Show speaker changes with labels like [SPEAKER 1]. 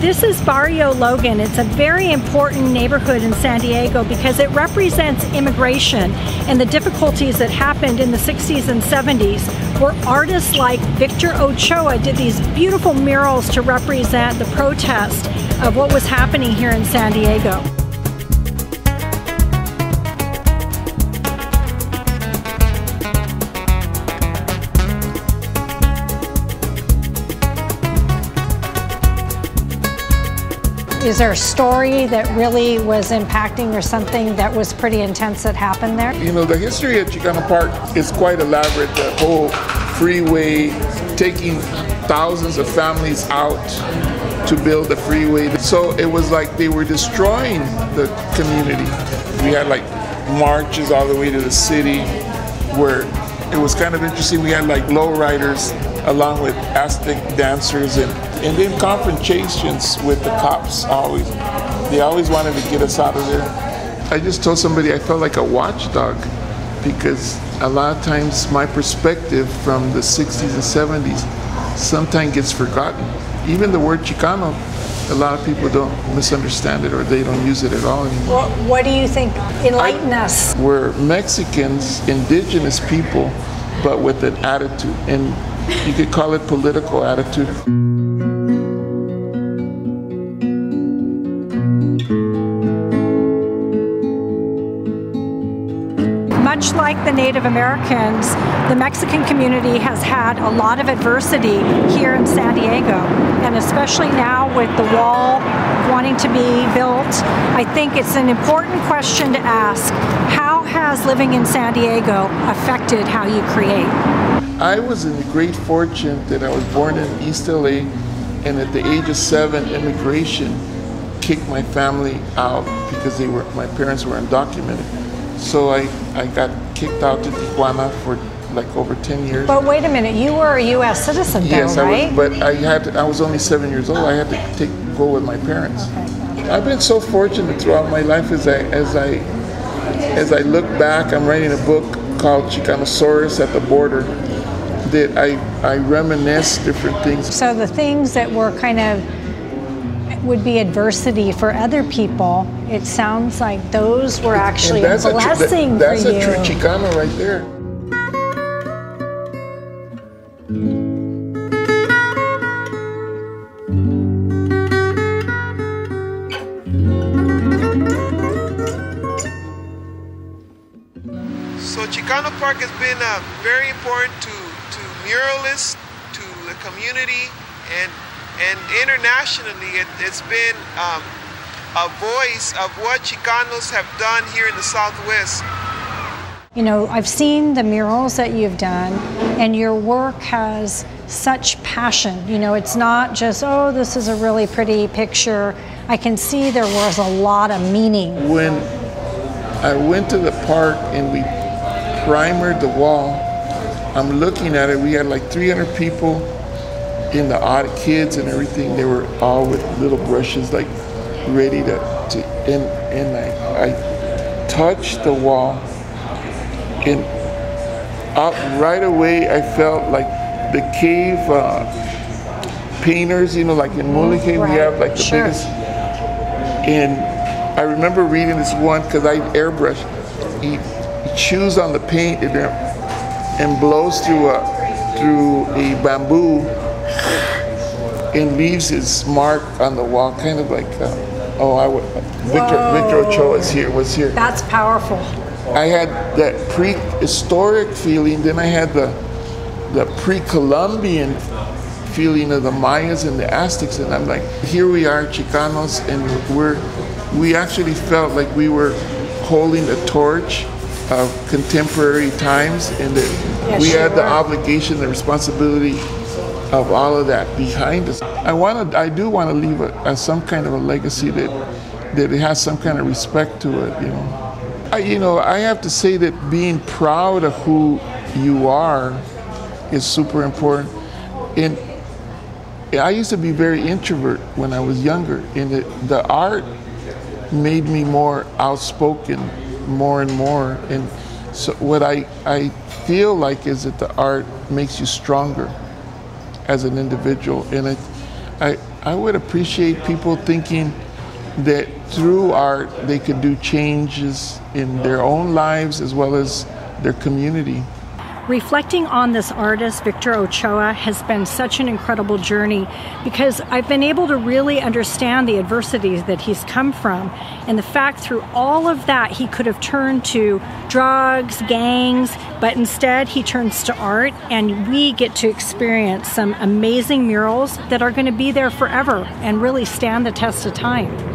[SPEAKER 1] This is Barrio Logan. It's a very important neighborhood in San Diego because it represents immigration and the difficulties that happened in the 60s and 70s, where artists like Victor Ochoa did these beautiful murals to represent the protest of what was happening here in San Diego. Is there a story that really was impacting or something that was pretty intense that happened there?
[SPEAKER 2] You know, the history at Chicano Park is quite elaborate. The whole freeway, taking thousands of families out to build the freeway. So it was like they were destroying the community. We had like marches all the way to the city where it was kind of interesting. We had like lowriders along with Aztec dancers and, and then confrontations with the cops always. They always wanted to get us out of there. I just told somebody I felt like a watchdog because a lot of times my perspective from the 60s and 70s sometimes gets forgotten. Even the word Chicano, a lot of people don't misunderstand it or they don't use it at all anymore.
[SPEAKER 1] Well, what do you think? Enlighten I, us.
[SPEAKER 2] We're Mexicans, indigenous people, but with an attitude. And you could call it political attitude.
[SPEAKER 1] Much like the Native Americans, the Mexican community has had a lot of adversity here in San Diego. And especially now with the wall wanting to be built, I think it's an important question to ask. How has living in San Diego affected how you create?
[SPEAKER 2] I was in great fortune that I was born in East LA and at the age of seven, immigration kicked my family out because they were my parents were undocumented. So I, I got kicked out to Tijuana for like over 10 years.
[SPEAKER 1] But wait a minute, you were a U.S. citizen though,
[SPEAKER 2] yes,
[SPEAKER 1] right?
[SPEAKER 2] I was, but I had I was only seven years old. I had to take go with my parents. Okay. I've been so fortunate throughout my life as I as I as I look back. I'm writing a book called Chicanosaurus at the Border that I, I reminisce different things.
[SPEAKER 1] So the things that were kind of would be adversity for other people, it sounds like those were actually a blessing
[SPEAKER 2] a that, that's
[SPEAKER 1] for you.
[SPEAKER 2] That's a true Chicano right there.
[SPEAKER 3] So Chicano Park has been uh, very important to muralists to the community and and internationally it, has been um, a voice of what Chicanos have done here in the Southwest.
[SPEAKER 1] You know, I've seen the murals that you've done, and your work has such passion. You know, it's not just, oh, this is a really pretty picture. I can see there was a lot of meaning.
[SPEAKER 2] When I went to the park and we primered the wall, I'm looking at it. We had like 300 people in the odd kids and everything. They were all with little brushes, like ready to. to and and I, I touched the wall, and up right away I felt like the cave uh, painters. You know, like in Muley Cave, right. we have like the sure. biggest. And I remember reading this one because I airbrush. He, he chews on the paint and and blows through a through a bamboo and leaves his mark on the wall, kind of like, uh, oh, I would. Victor Victor Ochoa is here. Was here.
[SPEAKER 1] That's powerful.
[SPEAKER 2] I had that prehistoric feeling. Then I had the the pre-Columbian feeling of the Mayas and the Aztecs, and I'm like, here we are, Chicanos, and we're we actually felt like we were holding a torch of contemporary times, and that yes, we had the obligation, the responsibility of all of that behind us. I want to, I do want to leave a, a, some kind of a legacy that that it has some kind of respect to it. You know, I, you know, I have to say that being proud of who you are is super important. And I used to be very introvert when I was younger, and it, the art made me more outspoken more and more. And So what I, I feel like is that the art makes you stronger as an individual. And it, I, I would appreciate people thinking that through art they could do changes in their own lives as well as their community.
[SPEAKER 1] Reflecting on this artist, Victor Ochoa, has been such an incredible journey because I've been able to really understand the adversities that he's come from and the fact through all of that he could have turned to drugs, gangs, but instead he turns to art and we get to experience some amazing murals that are going to be there forever and really stand the test of time.